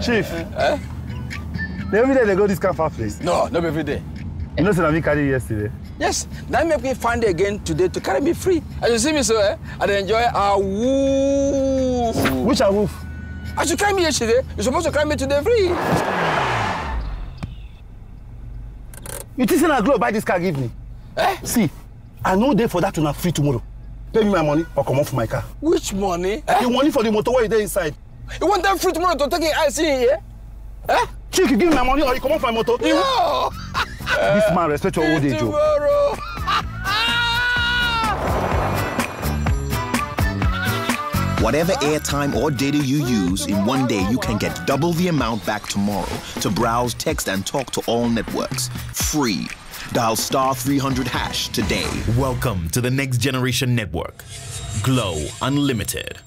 Chief. Eh? every day they go this of place. No, not every day. You know, so me carry you yesterday. Yes, that make me find again today to carry me free. As you see me so, eh? I enjoy a woof. Which a woof? As you carry me yesterday, you're supposed to carry me today free. You think I go buy this car give me? Eh? See, I know there for that to not free tomorrow. Pay me my money or come off my car. Which money? Eh? The money for the motor where you there inside. You want that free tomorrow to take it I see here? Eh? Chick, give me my money or you come off my motor? No! this man respect your old age. Tomorrow. Whatever airtime or data you use, in one day you can get double the amount back tomorrow to browse, text, and talk to all networks. Free. Dial star 300 hash today. Welcome to the next generation network. Glo Unlimited.